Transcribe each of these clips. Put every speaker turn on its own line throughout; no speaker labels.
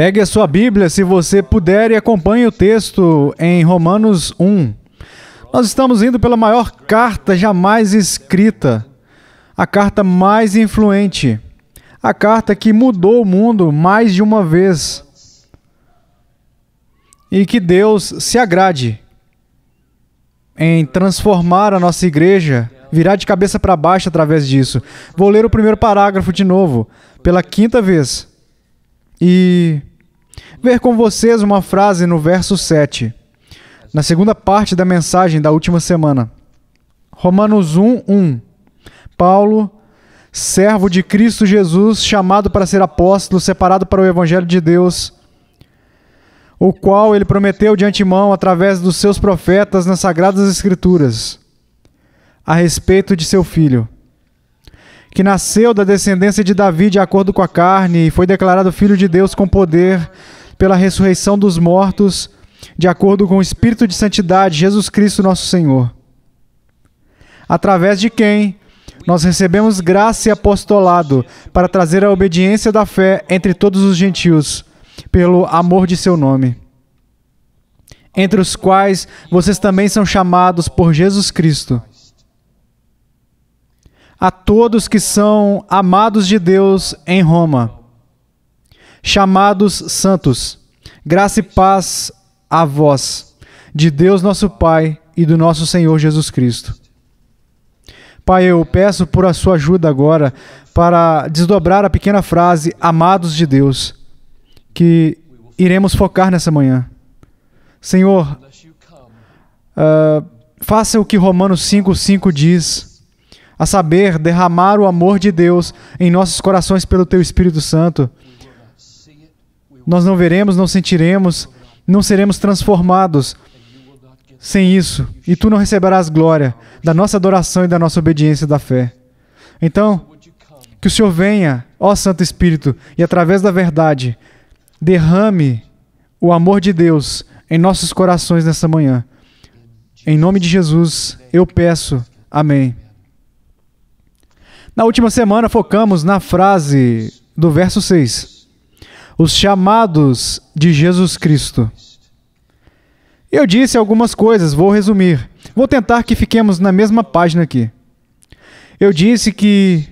Pegue a sua Bíblia, se você puder, e acompanhe o texto em Romanos 1. Nós estamos indo pela maior carta jamais escrita, a carta mais influente, a carta que mudou o mundo mais de uma vez. E que Deus se agrade em transformar a nossa igreja, virar de cabeça para baixo através disso. Vou ler o primeiro parágrafo de novo, pela quinta vez. E ver com vocês uma frase no verso 7, na segunda parte da mensagem da última semana. Romanos 1, 1. Paulo, servo de Cristo Jesus, chamado para ser apóstolo, separado para o Evangelho de Deus, o qual ele prometeu de antemão através dos seus profetas nas Sagradas Escrituras, a respeito de seu filho, que nasceu da descendência de Davi de acordo com a carne e foi declarado filho de Deus com poder pela ressurreição dos mortos, de acordo com o Espírito de Santidade, Jesus Cristo nosso Senhor. Através de quem nós recebemos graça e apostolado para trazer a obediência da fé entre todos os gentios, pelo amor de seu nome. Entre os quais vocês também são chamados por Jesus Cristo. A todos que são amados de Deus em Roma chamados santos. Graça e paz a vós, de Deus nosso Pai e do nosso Senhor Jesus Cristo. Pai, eu peço por a sua ajuda agora para desdobrar a pequena frase amados de Deus, que iremos focar nessa manhã. Senhor, uh, faça o que Romanos 5,5 diz, a saber, derramar o amor de Deus em nossos corações pelo Teu Espírito Santo nós não veremos, não sentiremos, não seremos transformados sem isso. E tu não receberás glória da nossa adoração e da nossa obediência da fé. Então, que o Senhor venha, ó Santo Espírito, e através da verdade, derrame o amor de Deus em nossos corações nessa manhã. Em nome de Jesus, eu peço. Amém. Na última semana focamos na frase do verso 6 os chamados de Jesus Cristo. Eu disse algumas coisas, vou resumir. Vou tentar que fiquemos na mesma página aqui. Eu disse que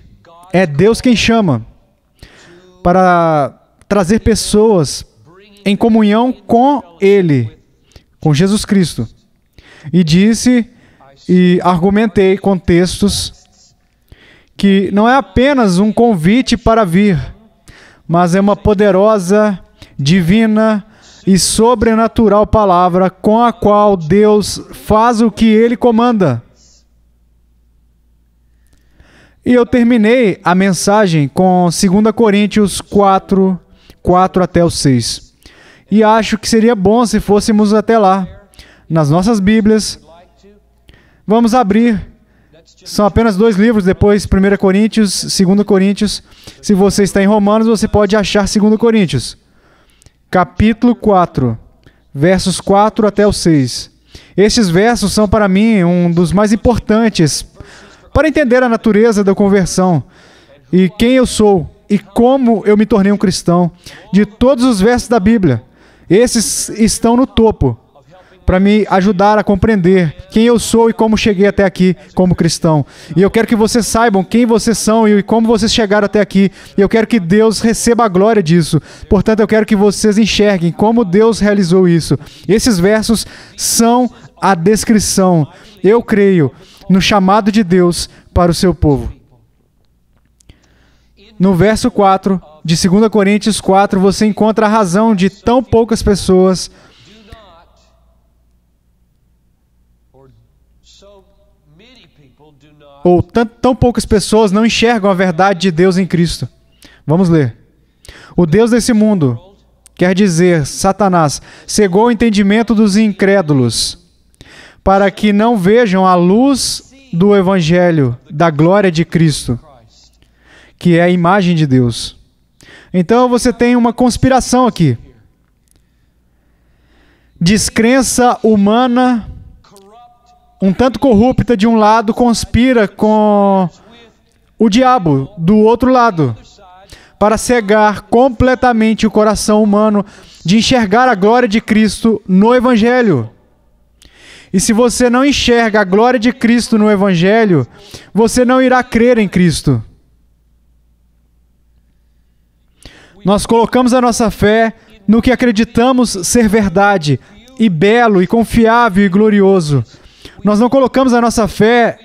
é Deus quem chama para trazer pessoas em comunhão com Ele, com Jesus Cristo. E disse e argumentei com textos que não é apenas um convite para vir, mas é uma poderosa, divina e sobrenatural palavra com a qual Deus faz o que ele comanda. E eu terminei a mensagem com 2 Coríntios 4, 4 até o 6. E acho que seria bom se fôssemos até lá, nas nossas Bíblias. Vamos abrir são apenas dois livros, depois 1 Coríntios, 2 Coríntios. Se você está em Romanos, você pode achar 2 Coríntios. Capítulo 4, versos 4 até o 6. Estes versos são para mim um dos mais importantes para entender a natureza da conversão e quem eu sou e como eu me tornei um cristão. De todos os versos da Bíblia, esses estão no topo para me ajudar a compreender quem eu sou e como cheguei até aqui como cristão. E eu quero que vocês saibam quem vocês são e como vocês chegaram até aqui. E eu quero que Deus receba a glória disso. Portanto, eu quero que vocês enxerguem como Deus realizou isso. Esses versos são a descrição, eu creio, no chamado de Deus para o seu povo. No verso 4 de 2 Coríntios 4, você encontra a razão de tão poucas pessoas ou tão, tão poucas pessoas não enxergam a verdade de Deus em Cristo. Vamos ler. O Deus desse mundo, quer dizer, Satanás, cegou o entendimento dos incrédulos, para que não vejam a luz do Evangelho, da glória de Cristo, que é a imagem de Deus. Então você tem uma conspiração aqui. Descrença humana um tanto corrupta de um lado conspira com o diabo do outro lado para cegar completamente o coração humano de enxergar a glória de Cristo no Evangelho. E se você não enxerga a glória de Cristo no Evangelho, você não irá crer em Cristo. Nós colocamos a nossa fé no que acreditamos ser verdade, e belo, e confiável e glorioso. Nós não colocamos a nossa fé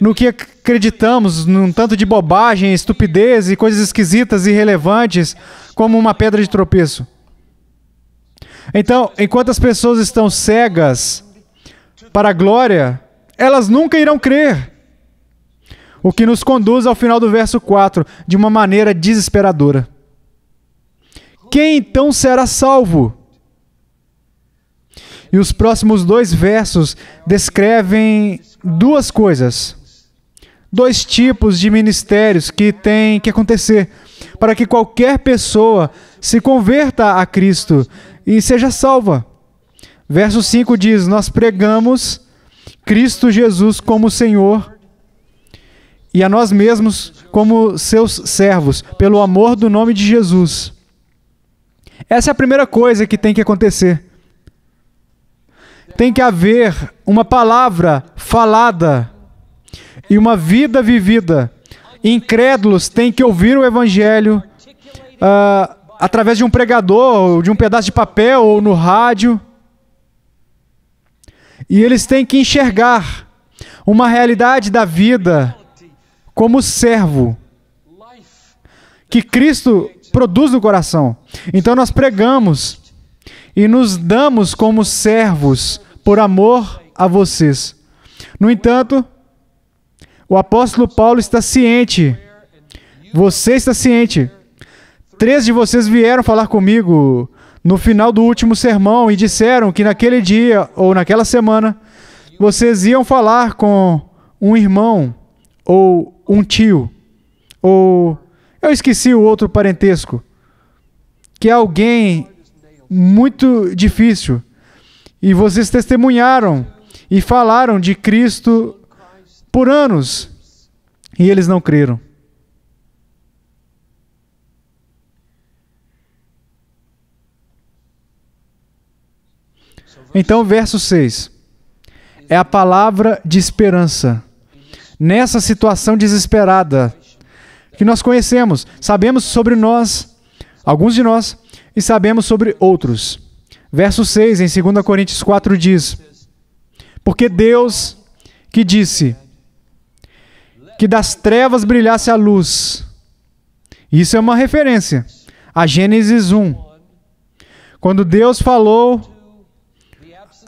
no que acreditamos, num tanto de bobagem, estupidez e coisas esquisitas e irrelevantes, como uma pedra de tropeço. Então, enquanto as pessoas estão cegas para a glória, elas nunca irão crer. O que nos conduz ao final do verso 4, de uma maneira desesperadora. Quem então será salvo? E os próximos dois versos descrevem duas coisas, dois tipos de ministérios que têm que acontecer para que qualquer pessoa se converta a Cristo e seja salva. Verso 5 diz: Nós pregamos Cristo Jesus como Senhor e a nós mesmos como seus servos, pelo amor do nome de Jesus. Essa é a primeira coisa que tem que acontecer. Tem que haver uma palavra falada e uma vida vivida. Incrédulos têm que ouvir o Evangelho uh, através de um pregador, de um pedaço de papel ou no rádio. E eles têm que enxergar uma realidade da vida como servo que Cristo produz no coração. Então nós pregamos e nos damos como servos por amor a vocês. No entanto, o apóstolo Paulo está ciente, você está ciente. Três de vocês vieram falar comigo no final do último sermão e disseram que naquele dia ou naquela semana vocês iam falar com um irmão ou um tio ou eu esqueci o outro parentesco que alguém muito difícil. E vocês testemunharam e falaram de Cristo por anos e eles não creram. Então, verso 6 é a palavra de esperança. Nessa situação desesperada que nós conhecemos, sabemos sobre nós alguns de nós, e sabemos sobre outros. Verso 6 em 2 Coríntios 4 diz: Porque Deus que disse que das trevas brilhasse a luz. Isso é uma referência a Gênesis 1. Quando Deus falou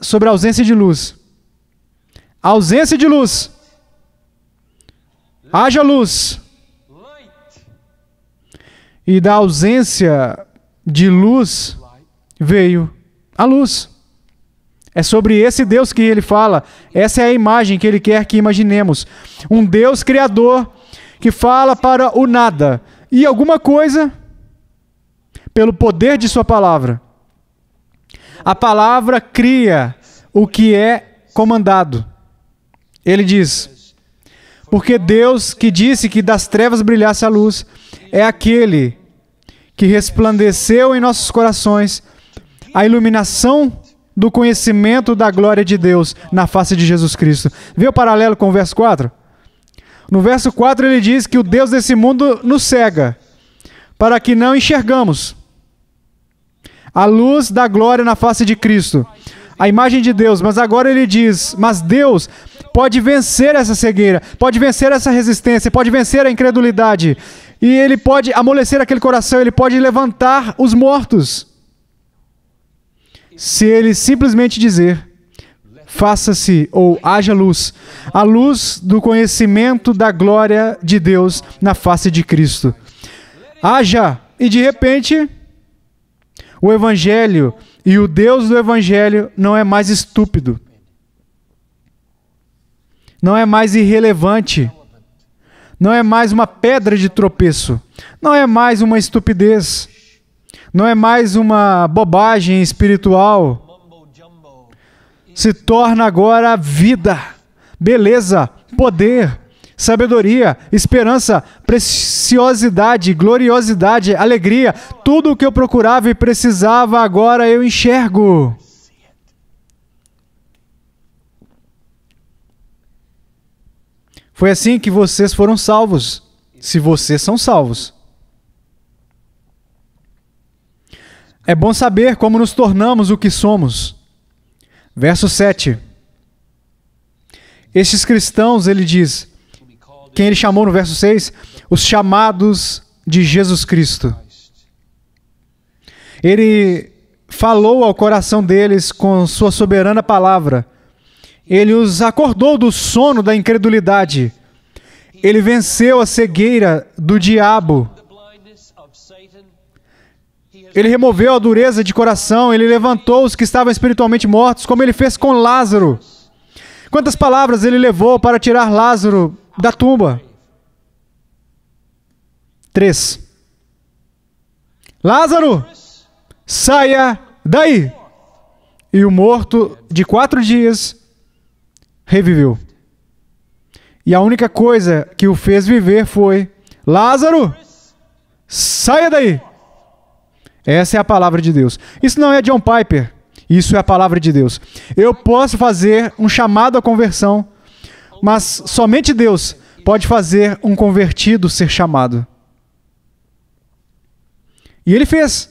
sobre a ausência de luz. A ausência de luz. Haja luz e da ausência de luz veio a luz. É sobre esse Deus que ele fala. Essa é a imagem que ele quer que imaginemos. Um Deus criador que fala para o nada e alguma coisa pelo poder de sua palavra. A palavra cria o que é comandado. Ele diz: Porque Deus que disse que das trevas brilhasse a luz, é aquele que resplandeceu em nossos corações a iluminação do conhecimento da glória de Deus na face de Jesus Cristo. Vê o paralelo com o verso 4? No verso 4 ele diz que o Deus desse mundo nos cega, para que não enxergamos a luz da glória na face de Cristo, a imagem de Deus. Mas agora ele diz: Mas Deus pode vencer essa cegueira, pode vencer essa resistência, pode vencer a incredulidade. E ele pode amolecer aquele coração, ele pode levantar os mortos. Se ele simplesmente dizer: faça-se ou haja luz, a luz do conhecimento da glória de Deus na face de Cristo. Haja, e de repente, o Evangelho e o Deus do Evangelho não é mais estúpido, não é mais irrelevante não é mais uma pedra de tropeço, não é mais uma estupidez, não é mais uma bobagem espiritual. Se torna agora vida, beleza, poder, sabedoria, esperança, preciosidade, gloriosidade, alegria, tudo o que eu procurava e precisava, agora eu enxergo. Foi assim que vocês foram salvos, se vocês são salvos. É bom saber como nos tornamos o que somos. Verso 7. Estes cristãos, ele diz, quem ele chamou no verso 6? Os chamados de Jesus Cristo. Ele falou ao coração deles com sua soberana palavra. Ele os acordou do sono da incredulidade. Ele venceu a cegueira do diabo. Ele removeu a dureza de coração, ele levantou os que estavam espiritualmente mortos, como ele fez com Lázaro. Quantas palavras ele levou para tirar Lázaro da tumba? Três. Lázaro, saia daí. E o morto de quatro dias reviveu. E a única coisa que o fez viver foi: Lázaro, saia daí. Essa é a palavra de Deus. Isso não é John Piper. Isso é a palavra de Deus. Eu posso fazer um chamado à conversão, mas somente Deus pode fazer um convertido ser chamado. E ele fez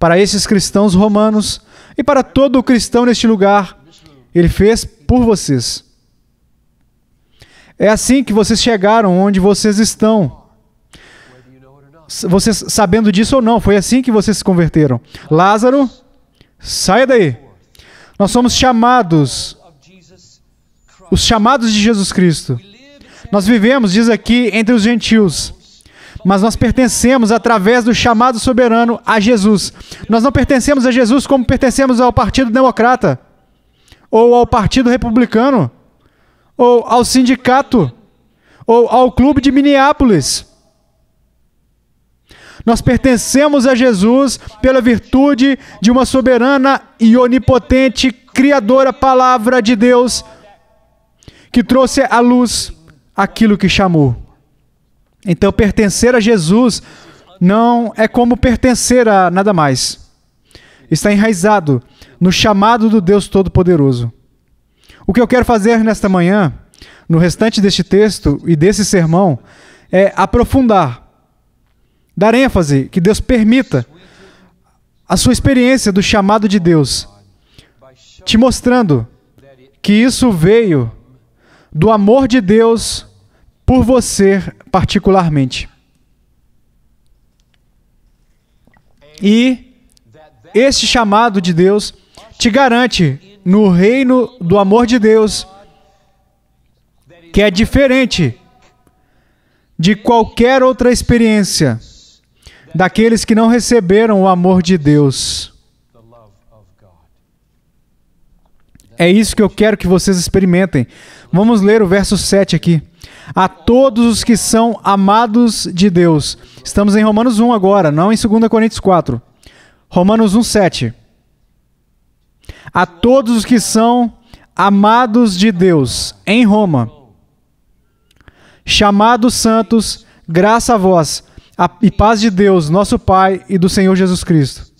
para esses cristãos romanos e para todo cristão neste lugar. Ele fez por vocês. É assim que vocês chegaram onde vocês estão. Vocês sabendo disso ou não, foi assim que vocês se converteram. Lázaro Saia daí. Nós somos chamados, os chamados de Jesus Cristo. Nós vivemos, diz aqui, entre os gentios. Mas nós pertencemos através do chamado soberano a Jesus. Nós não pertencemos a Jesus como pertencemos ao Partido Democrata, ou ao Partido Republicano, ou ao sindicato, ou ao Clube de Minneapolis. Nós pertencemos a Jesus pela virtude de uma soberana e onipotente Criadora Palavra de Deus que trouxe à luz aquilo que chamou. Então, pertencer a Jesus não é como pertencer a nada mais. Está enraizado no chamado do Deus Todo-Poderoso. O que eu quero fazer nesta manhã, no restante deste texto e desse sermão, é aprofundar dar ênfase, que Deus permita a sua experiência do chamado de Deus, te mostrando que isso veio do amor de Deus por você particularmente. E este chamado de Deus te garante no reino do amor de Deus que é diferente de qualquer outra experiência daqueles que não receberam o amor de Deus. É isso que eu quero que vocês experimentem. Vamos ler o verso 7 aqui. A todos os que são amados de Deus. Estamos em Romanos 1 agora, não em 2 Coríntios 4. Romanos 1, 7. A todos os que são amados de Deus em Roma, chamados santos, graça a vós e paz de Deus, nosso Pai e do Senhor Jesus Cristo.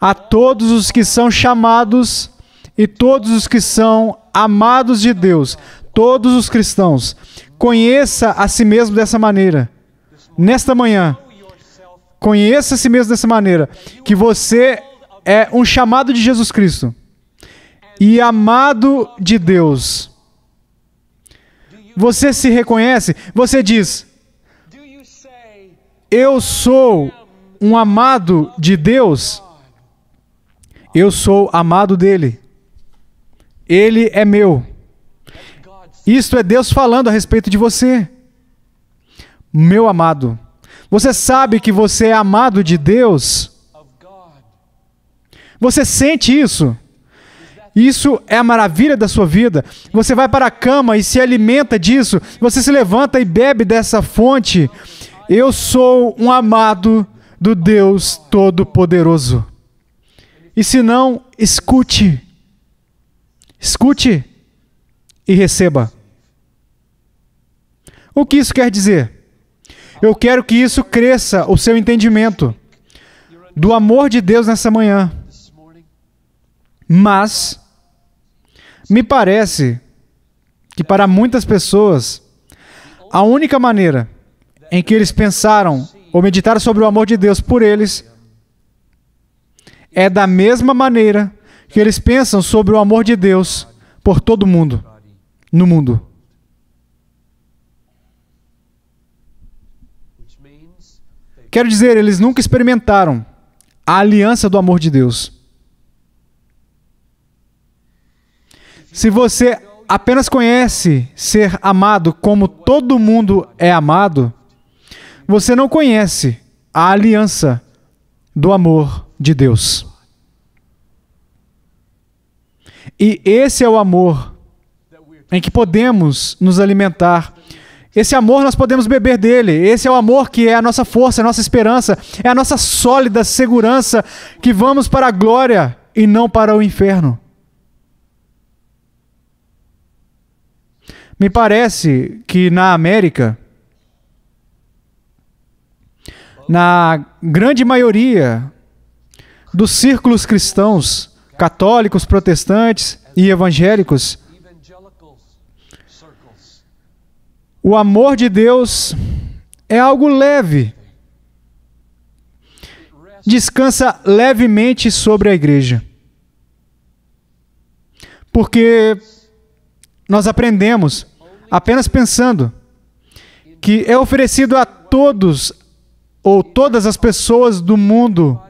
A todos os que são chamados e todos os que são amados de Deus, todos os cristãos, conheça a si mesmo dessa maneira. Nesta manhã, conheça a si mesmo dessa maneira, que você é um chamado de Jesus Cristo e amado de Deus. Você se reconhece? Você diz: eu sou um amado de Deus, eu sou amado dele. Ele é meu. Isto é Deus falando a respeito de você. Meu amado. Você sabe que você é amado de Deus? Você sente isso? Isso é a maravilha da sua vida. Você vai para a cama e se alimenta disso. Você se levanta e bebe dessa fonte. Eu sou um amado do Deus Todo-Poderoso. E se não, escute. Escute e receba. O que isso quer dizer? Eu quero que isso cresça o seu entendimento do amor de Deus nessa manhã. Mas me parece que para muitas pessoas a única maneira em que eles pensaram ou meditaram sobre o amor de Deus por eles é da mesma maneira que eles pensam sobre o amor de Deus por todo mundo no mundo. Quero dizer, eles nunca experimentaram a aliança do amor de Deus. Se você apenas conhece ser amado como todo mundo é amado, você não conhece a aliança do amor de Deus. E esse é o amor em que podemos nos alimentar esse amor nós podemos beber dele. Esse é o amor que é a nossa força, a nossa esperança, é a nossa sólida segurança que vamos para a glória e não para o inferno. Me parece que na América, na grande maioria dos círculos cristãos, católicos, protestantes e evangélicos, O amor de Deus é algo leve. Descansa levemente sobre a igreja. Porque nós aprendemos apenas pensando que é oferecido a todos ou todas as pessoas do mundo.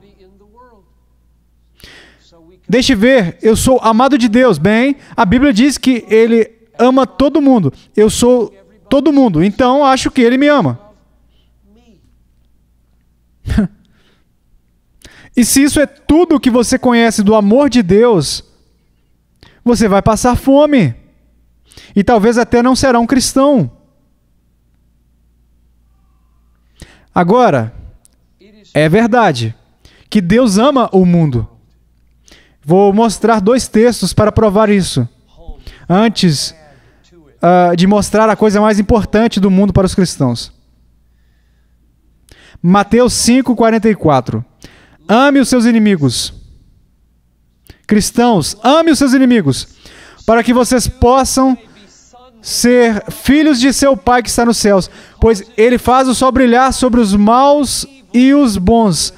Deixe ver, eu sou amado de Deus. Bem, a Bíblia diz que ele ama todo mundo. Eu sou todo mundo. Então acho que ele me ama. e se isso é tudo que você conhece do amor de Deus, você vai passar fome. E talvez até não será um cristão. Agora, é verdade que Deus ama o mundo. Vou mostrar dois textos para provar isso. Antes uh, de mostrar a coisa mais importante do mundo para os cristãos. Mateus 5,44. Ame os seus inimigos. Cristãos, ame os seus inimigos, para que vocês possam ser filhos de seu Pai que está nos céus, pois ele faz o sol brilhar sobre os maus e os bons,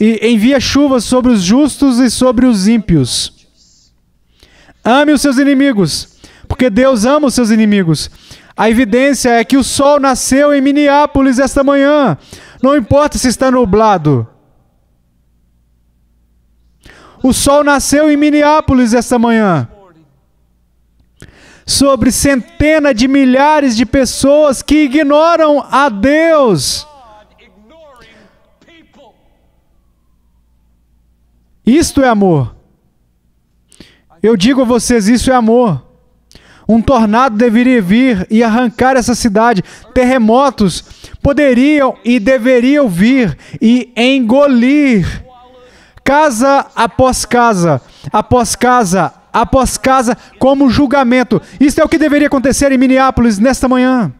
e envia chuvas sobre os justos e sobre os ímpios. Ame os seus inimigos, porque Deus ama os seus inimigos. A evidência é que o sol nasceu em Minneapolis esta manhã. Não importa se está nublado. O sol nasceu em Minneapolis esta manhã. Sobre centenas de milhares de pessoas que ignoram a Deus. Isto é amor. Eu digo a vocês: isso é amor. Um tornado deveria vir e arrancar essa cidade. Terremotos poderiam e deveriam vir e engolir casa após casa, após casa, após casa, como julgamento. Isso é o que deveria acontecer em Minneapolis nesta manhã.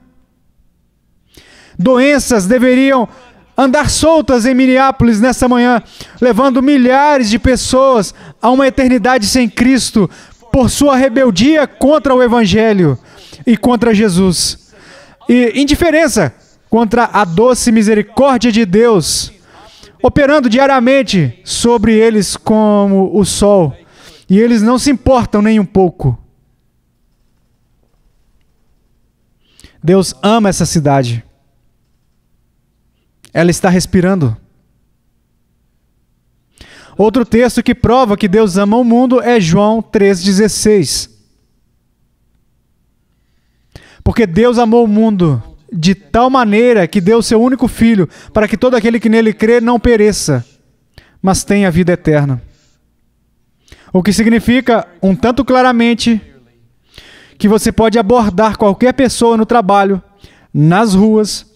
Doenças deveriam andar soltas em Minneapolis nesta manhã, levando milhares de pessoas a uma eternidade sem Cristo, por sua rebeldia contra o Evangelho e contra Jesus. E indiferença contra a doce misericórdia de Deus, operando diariamente sobre eles como o sol. E eles não se importam nem um pouco. Deus ama essa cidade. Ela está respirando. Outro texto que prova que Deus ama o mundo é João 3,16. Porque Deus amou o mundo de tal maneira que deu seu único filho, para que todo aquele que nele crê não pereça, mas tenha vida eterna. O que significa, um tanto claramente, que você pode abordar qualquer pessoa no trabalho, nas ruas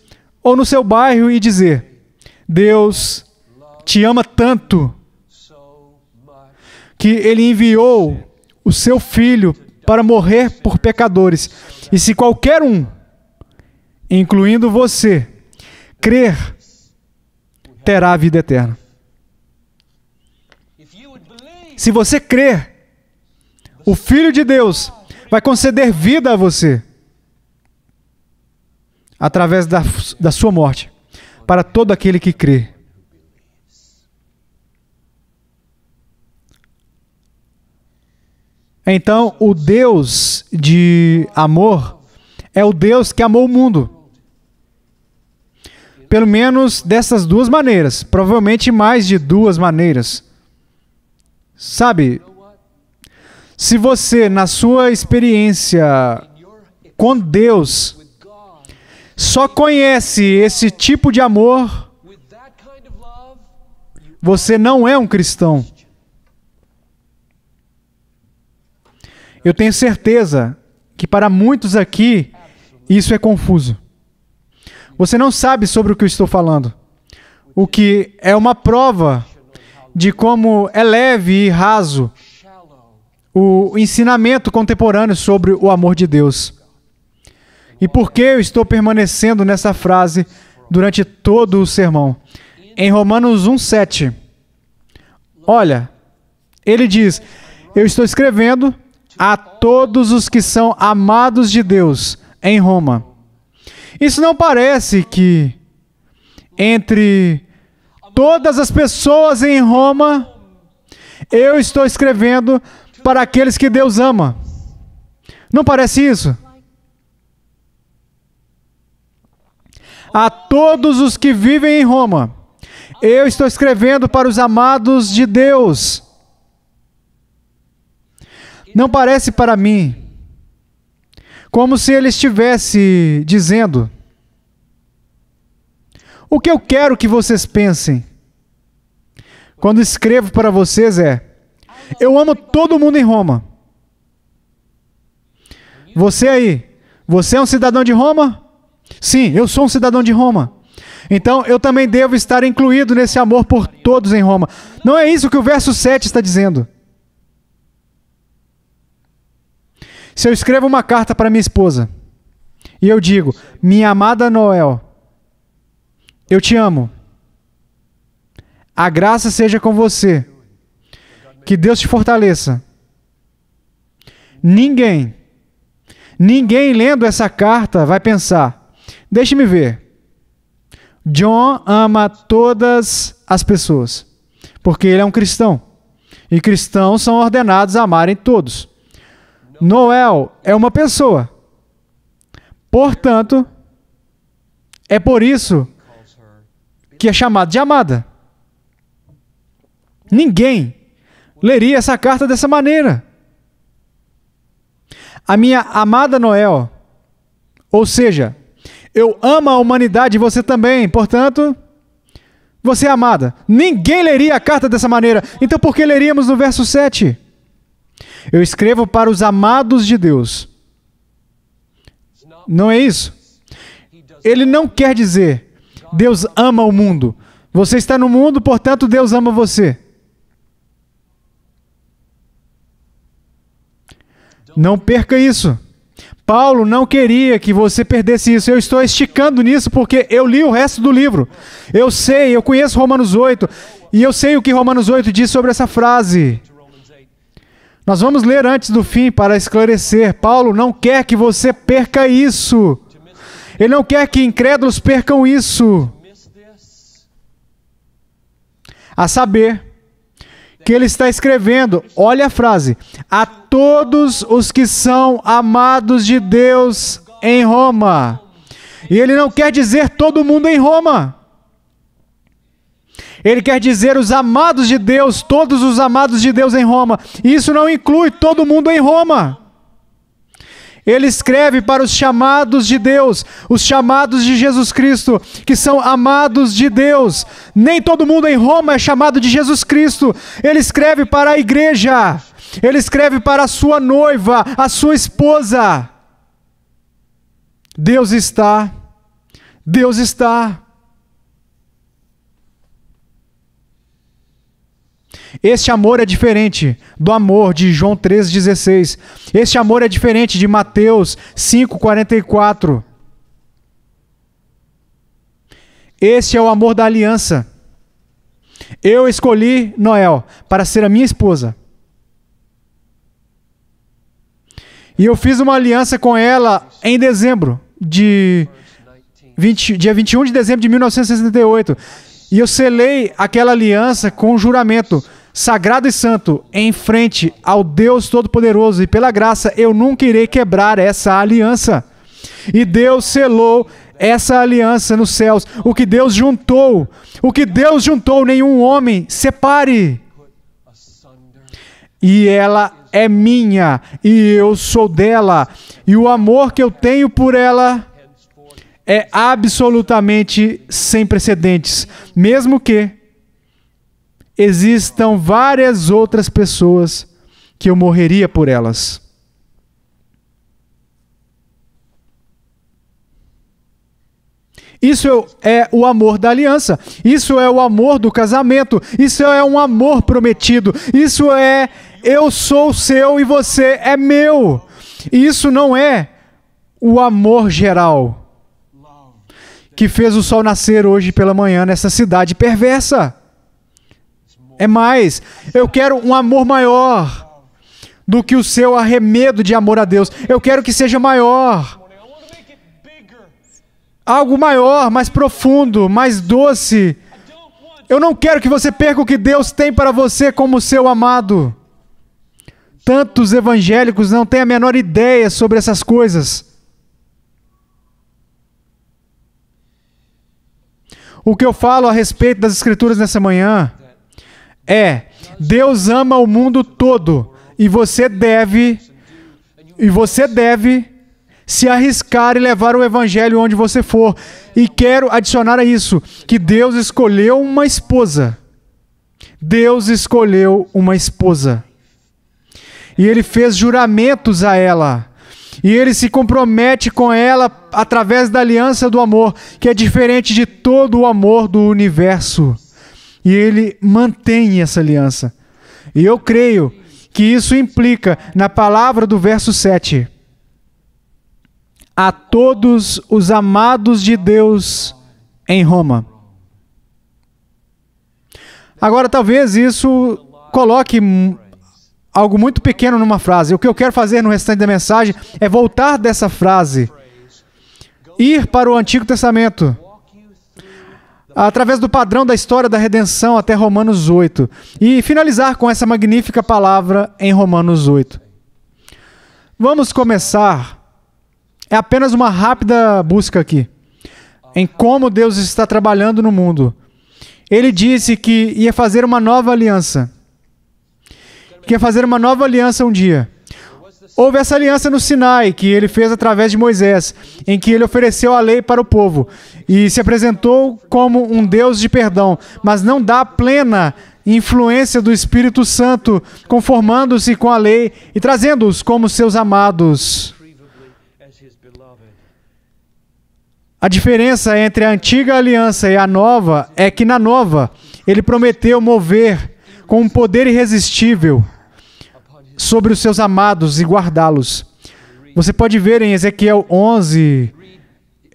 ou no seu bairro e dizer: Deus te ama tanto que ele enviou o seu filho para morrer por pecadores. E se qualquer um incluindo você, crer, terá a vida eterna. Se você crer, o Filho de Deus vai conceder vida a você através da, da sua morte, para todo aquele que crê. Então, o Deus de amor é o Deus que amou o mundo. Pelo menos dessas duas maneiras, provavelmente mais de duas maneiras. Sabe, se você, na sua experiência com Deus, só conhece esse tipo de amor, você não é um cristão. Eu tenho certeza que para muitos aqui isso é confuso. Você não sabe sobre o que eu estou falando. O que é uma prova de como é leve e raso o ensinamento contemporâneo sobre o amor de Deus. E por que eu estou permanecendo nessa frase durante todo o sermão? Em Romanos 1,7, olha, ele diz: Eu estou escrevendo a todos os que são amados de Deus em Roma. Isso não parece que entre todas as pessoas em Roma, eu estou escrevendo para aqueles que Deus ama. Não parece isso? A todos os que vivem em Roma, eu estou escrevendo para os amados de Deus. Não parece para mim como se ele estivesse dizendo: O que eu quero que vocês pensem quando escrevo para vocês é: eu amo todo mundo em Roma. Você aí, você é um cidadão de Roma? Sim, eu sou um cidadão de Roma. Então eu também devo estar incluído nesse amor por todos em Roma. Não é isso que o verso 7 está dizendo. Se eu escrevo uma carta para minha esposa e eu digo: Minha amada Noel, eu te amo. A graça seja com você que Deus te fortaleça. Ninguém, ninguém lendo essa carta vai pensar: deixe-me ver. John ama todas as pessoas, porque ele é um cristão. E cristãos são ordenados a amarem todos. Noel é uma pessoa. Portanto, é por isso que é chamado de amada. Ninguém leria essa carta dessa maneira. A minha amada Noel, ou seja, eu amo a humanidade e você também, portanto, você é amada. Ninguém leria a carta dessa maneira. Então por que leríamos no verso 7? Eu escrevo para os amados de Deus. Não é isso? Ele não quer dizer Deus ama o mundo. Você está no mundo, portanto Deus ama você. Não perca isso. Paulo não queria que você perdesse isso. Eu estou esticando nisso porque eu li o resto do livro. Eu sei, eu conheço Romanos 8 e eu sei o que Romanos 8 diz sobre essa frase. Nós vamos ler antes do fim para esclarecer. Paulo não quer que você perca isso. Ele não quer que incrédulos percam isso. A saber, que ele está escrevendo, olha a frase: a todos os que são amados de Deus em Roma. E ele não quer dizer todo mundo em Roma. Ele quer dizer os amados de Deus, todos os amados de Deus em Roma. Isso não inclui todo mundo em Roma. Ele escreve para os chamados de Deus, os chamados de Jesus Cristo, que são amados de Deus. Nem todo mundo em Roma é chamado de Jesus Cristo. Ele escreve para a igreja. Ele escreve para a sua noiva, a sua esposa. Deus está. Deus está. Este amor é diferente do amor de João 3,16. Este amor é diferente de Mateus 5,44. Este é o amor da aliança. Eu escolhi Noel para ser a minha esposa. E eu fiz uma aliança com ela em dezembro de 20, dia 21 de dezembro de 1968. E eu selei aquela aliança com um juramento sagrado e santo em frente ao Deus Todo-Poderoso. E pela graça eu nunca irei quebrar essa aliança. E Deus selou essa aliança nos céus. O que Deus juntou, o que Deus juntou, nenhum homem separe. E ela é minha, e eu sou dela, e o amor que eu tenho por ela é absolutamente sem precedentes, mesmo que existam várias outras pessoas que eu morreria por elas. Isso é o amor da aliança. Isso é o amor do casamento. Isso é um amor prometido. Isso é eu sou seu e você é meu. Isso não é o amor geral que fez o sol nascer hoje pela manhã nessa cidade perversa. É mais, eu quero um amor maior do que o seu arremedo de amor a Deus. Eu quero que seja maior algo maior, mais profundo, mais doce. Eu não quero que você perca o que Deus tem para você como seu amado. Tantos evangélicos não têm a menor ideia sobre essas coisas. O que eu falo a respeito das Escrituras nessa manhã é: Deus ama o mundo todo e você deve, e você deve se arriscar e levar o evangelho onde você for. E quero adicionar a isso que Deus escolheu uma esposa. Deus escolheu uma esposa. E ele fez juramentos a ela. E ele se compromete com ela através da aliança do amor, que é diferente de todo o amor do universo. E ele mantém essa aliança. E eu creio que isso implica na palavra do verso 7 a todos os amados de Deus em Roma. Agora, talvez isso coloque algo muito pequeno numa frase. O que eu quero fazer no restante da mensagem é voltar dessa frase, ir para o Antigo Testamento, através do padrão da história da redenção até Romanos 8, e finalizar com essa magnífica palavra em Romanos 8. Vamos começar é apenas uma rápida busca aqui em como Deus está trabalhando no mundo. Ele disse que ia fazer uma nova aliança. Que ia fazer uma nova aliança um dia. Houve essa aliança no Sinai, que ele fez através de Moisés, em que ele ofereceu a lei para o povo e se apresentou como um Deus de perdão, mas não dá plena influência do Espírito Santo, conformando-se com a lei e trazendo-os como seus amados. A diferença entre a antiga aliança e a nova é que na nova ele prometeu mover com um poder irresistível sobre os seus amados e guardá-los. Você pode ver em Ezequiel 11,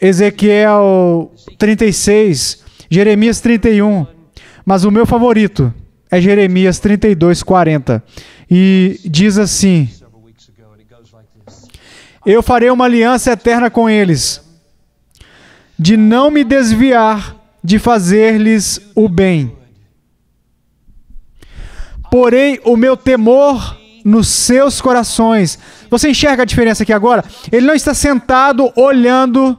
Ezequiel 36, Jeremias 31, mas o meu favorito é Jeremias 32, 40. E diz assim: Eu farei uma aliança eterna com eles de não me desviar de fazer-lhes o bem. Porém, o meu temor nos seus corações. Você enxerga a diferença aqui agora? Ele não está sentado olhando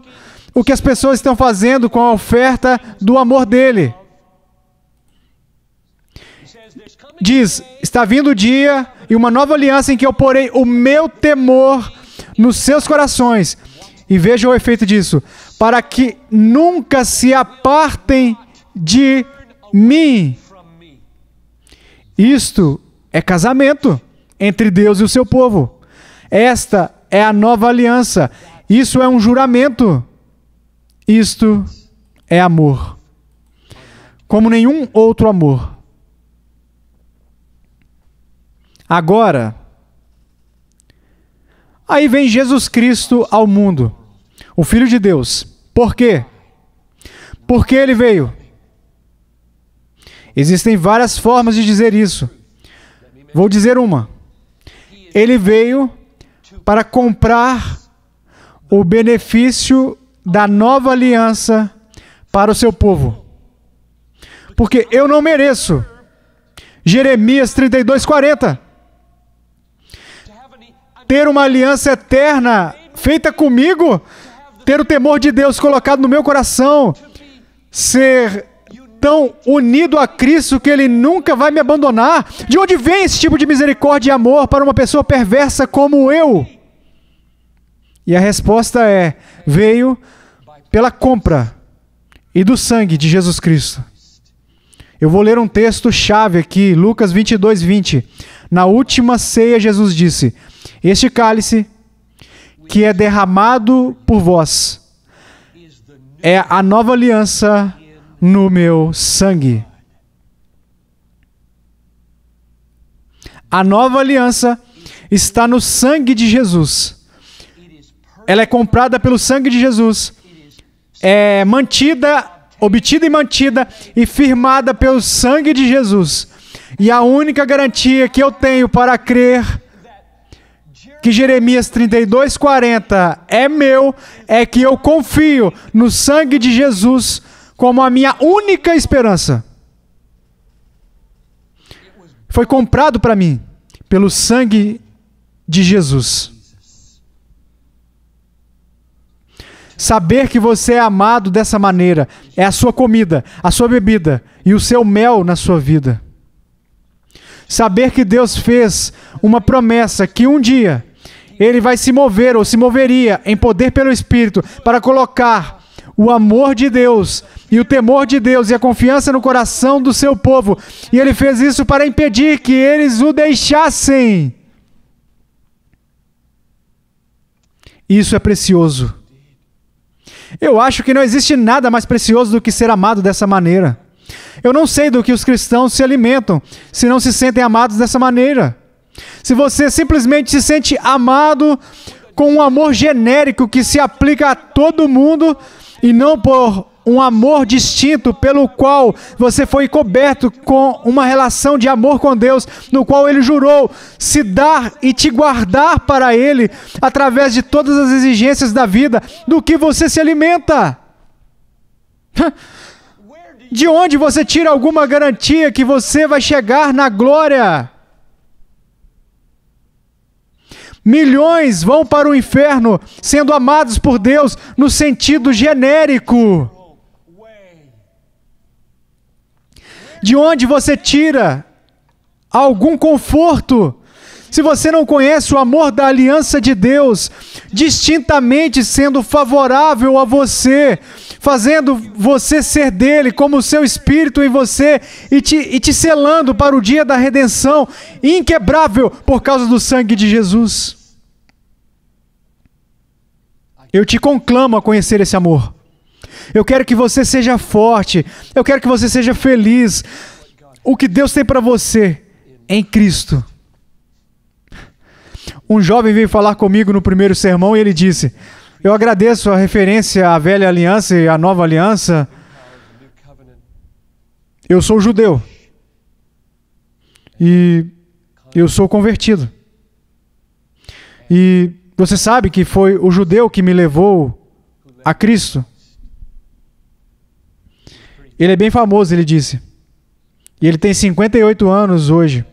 o que as pessoas estão fazendo com a oferta do amor dele. Diz: está vindo o dia e uma nova aliança em que eu porei o meu temor nos seus corações. E veja o efeito disso para que nunca se apartem de mim. Isto é casamento entre Deus e o seu povo. Esta é a nova aliança. Isso é um juramento. Isto é amor. Como nenhum outro amor. Agora, aí vem Jesus Cristo ao mundo, o Filho de Deus. Por quê? Por que ele veio? Existem várias formas de dizer isso. Vou dizer uma. Ele veio para comprar o benefício da nova aliança para o seu povo. Porque eu não mereço. Jeremias 32, 40. Ter uma aliança eterna feita comigo, ter o temor de Deus colocado no meu coração, ser tão unido a Cristo que Ele nunca vai me abandonar. De onde vem esse tipo de misericórdia e amor para uma pessoa perversa como eu? E a resposta é: veio pela compra e do sangue de Jesus Cristo. Eu vou ler um texto chave aqui, Lucas 22, 20. Na última ceia, Jesus disse: Este cálice que é derramado por vós é a nova aliança no meu sangue. A nova aliança está no sangue de Jesus. Ela é comprada pelo sangue de Jesus. É mantida, obtida e mantida e firmada pelo sangue de Jesus. E a única garantia que eu tenho para crer que Jeremias 32, 40 é meu, é que eu confio no sangue de Jesus como a minha única esperança. Foi comprado para mim pelo sangue de Jesus. Saber que você é amado dessa maneira é a sua comida, a sua bebida e o seu mel na sua vida. Saber que Deus fez uma promessa que um dia ele vai se mover ou se moveria em poder pelo Espírito para colocar o amor de Deus e o temor de Deus e a confiança no coração do seu povo. E ele fez isso para impedir que eles o deixassem. Isso é precioso. Eu acho que não existe nada mais precioso do que ser amado dessa maneira. Eu não sei do que os cristãos se alimentam se não se sentem amados dessa maneira. Se você simplesmente se sente amado com um amor genérico que se aplica a todo mundo e não por um amor distinto pelo qual você foi coberto com uma relação de amor com Deus, no qual ele jurou se dar e te guardar para ele através de todas as exigências da vida, do que você se alimenta. De onde você tira alguma garantia que você vai chegar na glória? Milhões vão para o inferno sendo amados por Deus no sentido genérico. De onde você tira algum conforto? Se você não conhece o amor da aliança de Deus, distintamente sendo favorável a você, fazendo você ser dele, como o seu espírito em você, e te, e te selando para o dia da redenção, inquebrável por causa do sangue de Jesus. Eu te conclamo a conhecer esse amor. Eu quero que você seja forte. Eu quero que você seja feliz. O que Deus tem para você em Cristo. Um jovem veio falar comigo no primeiro sermão e ele disse: Eu agradeço a referência à velha aliança e à nova aliança. Eu sou judeu. E eu sou convertido. E você sabe que foi o judeu que me levou a Cristo. Ele é bem famoso, ele disse. E ele tem 58 anos hoje.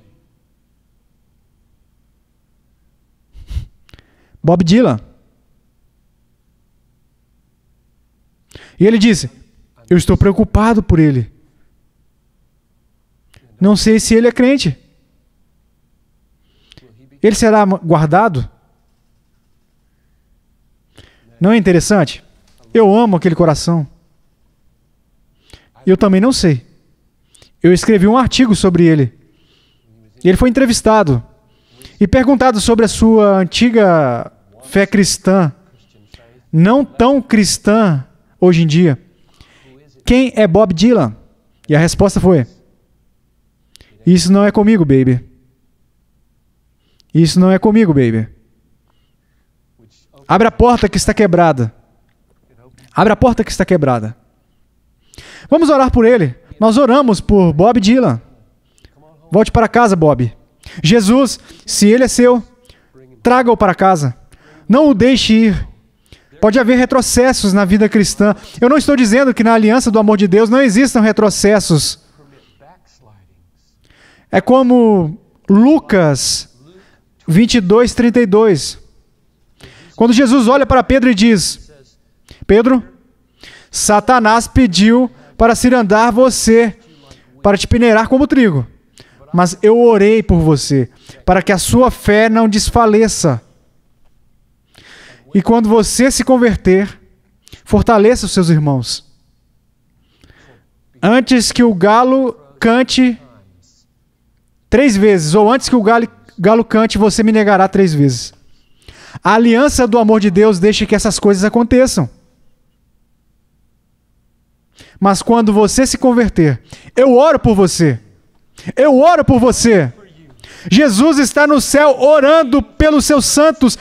Bob Dylan. E ele disse: Eu estou preocupado por ele. Não sei se ele é crente. Ele será guardado? Não é interessante? Eu amo aquele coração. Eu também não sei. Eu escrevi um artigo sobre ele. Ele foi entrevistado e perguntado sobre a sua antiga fé cristã, não tão cristã hoje em dia. Quem é Bob Dylan? E a resposta foi: Isso não é comigo, baby. Isso não é comigo, baby. Abre a porta que está quebrada. Abre a porta que está quebrada. Vamos orar por ele. Nós oramos por Bob Dylan. Volte para casa, Bob. Jesus, se ele é seu, traga-o para casa. Não o deixe ir. Pode haver retrocessos na vida cristã. Eu não estou dizendo que na aliança do amor de Deus não existam retrocessos. É como Lucas 22, 32. Quando Jesus olha para Pedro e diz: Pedro, Satanás pediu para cirandar você, para te peneirar como trigo. Mas eu orei por você, para que a sua fé não desfaleça. E quando você se converter, fortaleça os seus irmãos. Antes que o galo cante três vezes, ou antes que o galo, galo cante, você me negará três vezes. A aliança do amor de Deus deixa que essas coisas aconteçam. Mas quando você se converter, eu oro por você. Eu oro por você. Jesus está no céu orando pelos seus santos,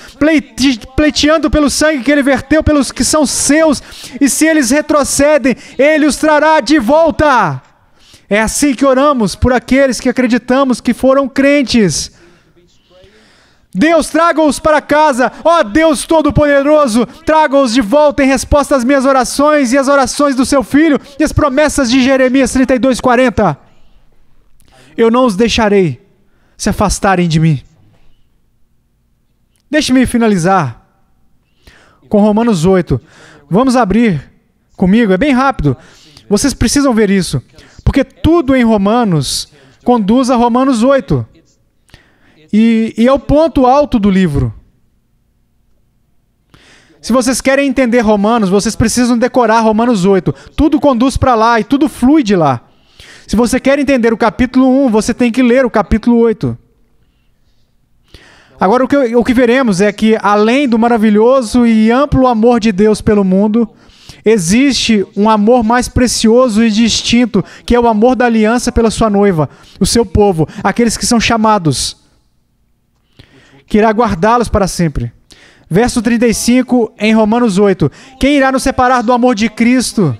pleiteando pelo sangue que ele verteu pelos que são seus, e se eles retrocedem, ele os trará de volta. É assim que oramos por aqueles que acreditamos que foram crentes. Deus, traga-os para casa. Ó oh, Deus Todo-Poderoso, traga-os de volta em resposta às minhas orações e às orações do seu filho e as promessas de Jeremias 32, 40. Eu não os deixarei se afastarem de mim. Deixe-me finalizar com Romanos 8. Vamos abrir comigo, é bem rápido. Vocês precisam ver isso, porque tudo em Romanos conduz a Romanos 8. E, e é o ponto alto do livro. Se vocês querem entender Romanos, vocês precisam decorar Romanos 8. Tudo conduz para lá e tudo flui de lá. Se você quer entender o capítulo 1, você tem que ler o capítulo 8. Agora, o que, o que veremos é que, além do maravilhoso e amplo amor de Deus pelo mundo, existe um amor mais precioso e distinto, que é o amor da aliança pela sua noiva, o seu povo, aqueles que são chamados que irá guardá-los para sempre. Verso 35 em Romanos 8: Quem irá nos separar do amor de Cristo?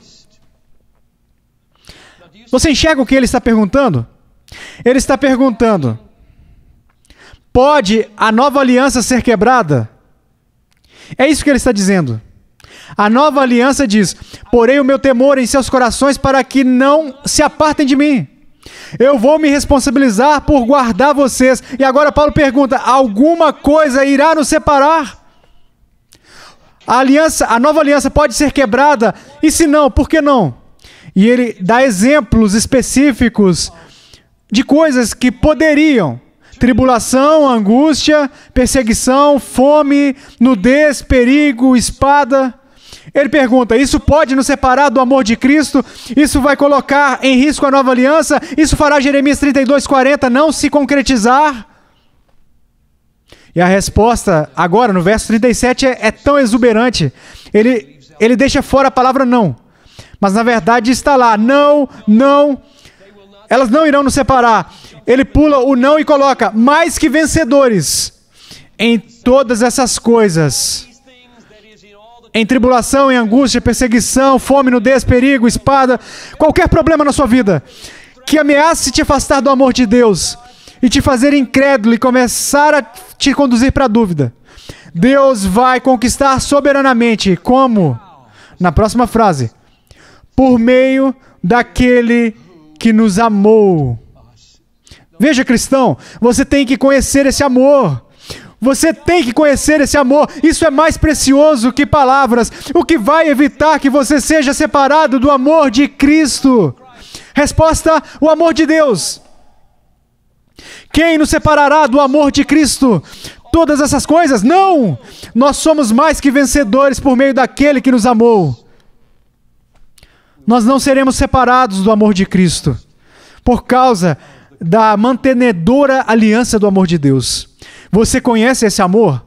Você enxerga o que ele está perguntando? Ele está perguntando: Pode a nova aliança ser quebrada? É isso que ele está dizendo. A nova aliança diz: Porém o meu temor em seus corações para que não se apartem de mim. Eu vou me responsabilizar por guardar vocês. E agora Paulo pergunta: alguma coisa irá nos separar? A aliança, a nova aliança pode ser quebrada? E se não, por que não? E ele dá exemplos específicos de coisas que poderiam tribulação, angústia, perseguição, fome, nudez, perigo, espada. Ele pergunta: Isso pode nos separar do amor de Cristo? Isso vai colocar em risco a nova aliança? Isso fará Jeremias 32, 40 não se concretizar? E a resposta, agora no verso 37, é, é tão exuberante. Ele, ele deixa fora a palavra não. Mas na verdade está lá: Não, não. Elas não irão nos separar. Ele pula o não e coloca: Mais que vencedores em todas essas coisas em tribulação, em angústia, perseguição, fome, nudez, perigo, espada, qualquer problema na sua vida que ameace te afastar do amor de Deus e te fazer incrédulo e começar a te conduzir para a dúvida. Deus vai conquistar soberanamente. Como? Na próxima frase. Por meio daquele que nos amou. Veja, cristão, você tem que conhecer esse amor. Você tem que conhecer esse amor. Isso é mais precioso que palavras. O que vai evitar que você seja separado do amor de Cristo? Resposta: o amor de Deus. Quem nos separará do amor de Cristo? Todas essas coisas? Não! Nós somos mais que vencedores por meio daquele que nos amou. Nós não seremos separados do amor de Cristo por causa da mantenedora aliança do amor de Deus. Você conhece esse amor?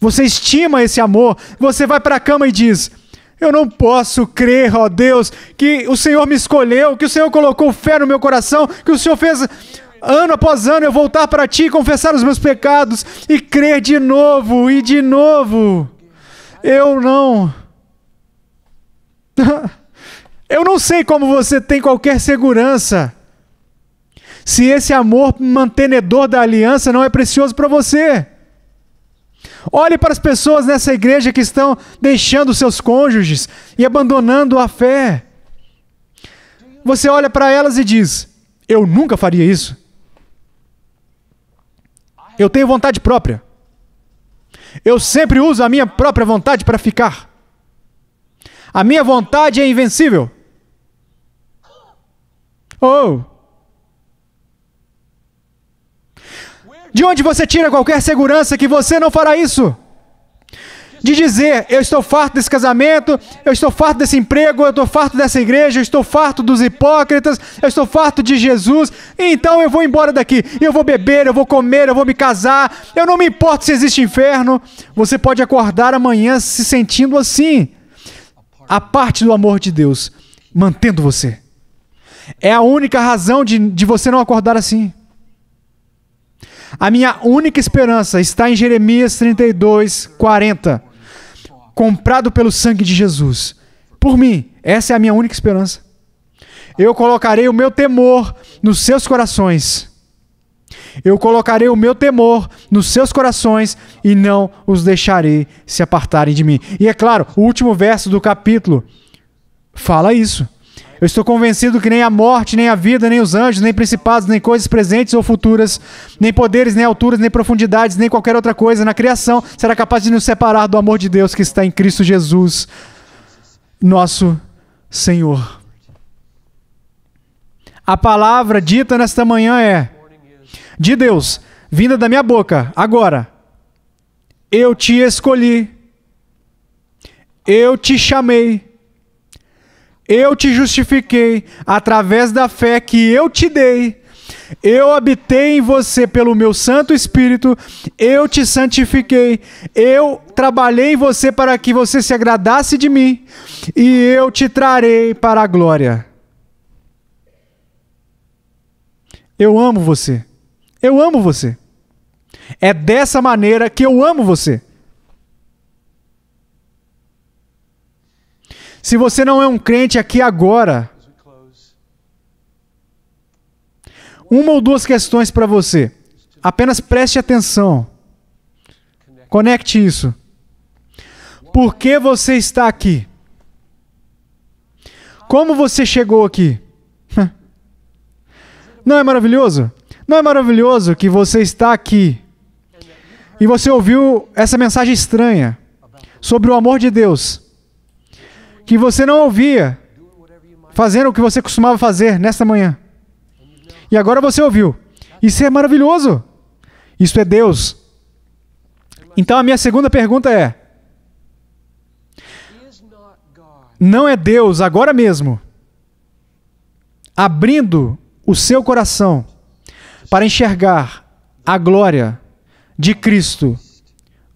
Você estima esse amor? Você vai para a cama e diz: Eu não posso crer, ó Deus, que o Senhor me escolheu, que o Senhor colocou fé no meu coração, que o Senhor fez ano após ano eu voltar para ti, confessar os meus pecados e crer de novo e de novo. Eu não. Eu não sei como você tem qualquer segurança se esse amor mantenedor da aliança não é precioso para você. Olhe para as pessoas nessa igreja que estão deixando seus cônjuges e abandonando a fé. Você olha para elas e diz: Eu nunca faria isso. Eu tenho vontade própria. Eu sempre uso a minha própria vontade para ficar. A minha vontade é invencível. Oh! De onde você tira qualquer segurança que você não fará isso? De dizer, eu estou farto desse casamento, eu estou farto desse emprego, eu estou farto dessa igreja, eu estou farto dos hipócritas, eu estou farto de Jesus, então eu vou embora daqui, eu vou beber, eu vou comer, eu vou me casar, eu não me importo se existe inferno. Você pode acordar amanhã se sentindo assim. A parte do amor de Deus mantendo você. É a única razão de, de você não acordar assim. A minha única esperança está em Jeremias 32, 40. Comprado pelo sangue de Jesus. Por mim, essa é a minha única esperança. Eu colocarei o meu temor nos seus corações. Eu colocarei o meu temor nos seus corações e não os deixarei se apartarem de mim. E é claro, o último verso do capítulo fala isso. Eu estou convencido que nem a morte, nem a vida, nem os anjos, nem principados, nem coisas presentes ou futuras, nem poderes, nem alturas, nem profundidades, nem qualquer outra coisa na criação será capaz de nos separar do amor de Deus que está em Cristo Jesus, nosso Senhor. A palavra dita nesta manhã é: de Deus, vinda da minha boca, agora, eu te escolhi, eu te chamei eu te justifiquei através da fé que eu te dei. Eu habitei em você pelo meu Santo Espírito, eu te santifiquei, eu trabalhei em você para que você se agradasse de mim, e eu te trarei para a glória. Eu amo você. Eu amo você. É dessa maneira que eu amo você. Se você não é um crente aqui agora, uma ou duas questões para você. Apenas preste atenção. Conecte isso. Por que você está aqui? Como você chegou aqui? Não é maravilhoso? Não é maravilhoso que você está aqui e você ouviu essa mensagem estranha sobre o amor de Deus? Que você não ouvia, fazendo o que você costumava fazer nesta manhã. E agora você ouviu. Isso é maravilhoso. Isso é Deus. Então a minha segunda pergunta é: Não é Deus agora mesmo abrindo o seu coração para enxergar a glória de Cristo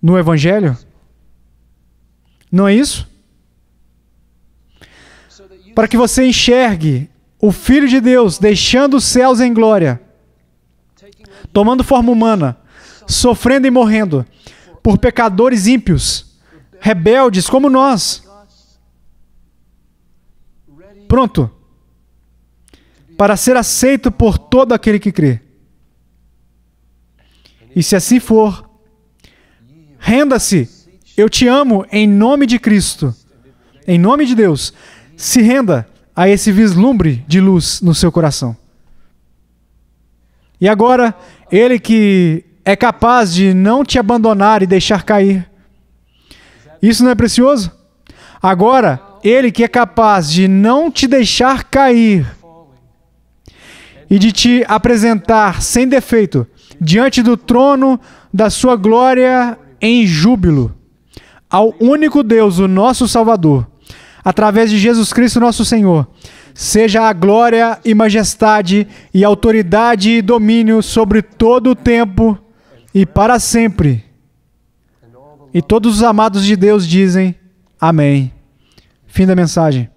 no Evangelho? Não é isso? Para que você enxergue o Filho de Deus deixando os céus em glória, tomando forma humana, sofrendo e morrendo por pecadores ímpios, rebeldes como nós. Pronto. Para ser aceito por todo aquele que crê. E se assim for, renda-se. Eu te amo em nome de Cristo. Em nome de Deus se renda a esse vislumbre de luz no seu coração. E agora, Ele que é capaz de não te abandonar e deixar cair. Isso não é precioso? Agora, Ele que é capaz de não te deixar cair e de te apresentar sem defeito diante do trono da Sua glória em júbilo, ao único Deus, o nosso Salvador através de Jesus Cristo nosso Senhor, seja a glória e majestade e autoridade e domínio sobre todo o tempo e para sempre. E todos os amados de Deus dizem: Amém. Fim da mensagem.